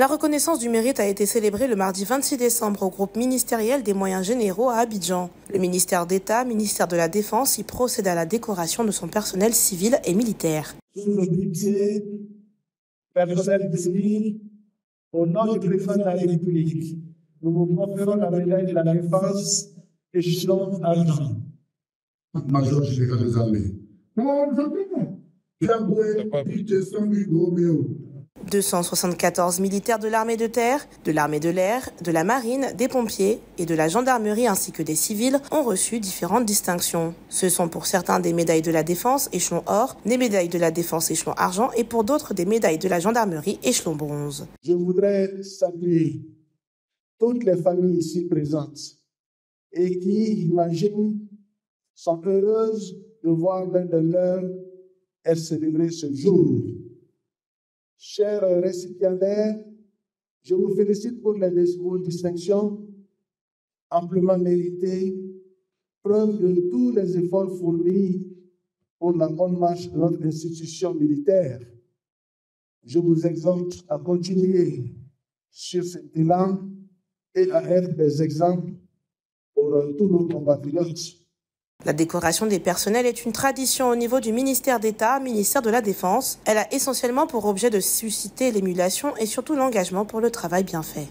La reconnaissance du mérite a été célébrée le mardi 26 décembre au groupe ministériel des moyens généraux à Abidjan. Le ministère d'État, ministère de la Défense, y procède à la décoration de son personnel civil et militaire. Sous le budget personnel civil, au nom du président de la République, nous vous conférons la médaille de la défense échelon argent. Major général des armées. 274 militaires de l'armée de terre, de l'armée de l'air, de la marine, des pompiers et de la gendarmerie ainsi que des civils ont reçu différentes distinctions. Ce sont pour certains des médailles de la défense échelon or, des médailles de la défense échelon argent et pour d'autres des médailles de la gendarmerie échelon bronze. Je voudrais saluer toutes les familles ici présentes et qui, imaginent, sont heureuses de voir l'un de leurs être célébré ce jour. Chers récipiendaires, je vous félicite pour les distinctions amplement méritées, preuve de tous les efforts fournis pour la bonne marche de notre institution militaire. Je vous exhorte à continuer sur cet élan et à être des exemples pour tous nos compatriotes. La décoration des personnels est une tradition au niveau du ministère d'État, ministère de la Défense. Elle a essentiellement pour objet de susciter l'émulation et surtout l'engagement pour le travail bien fait.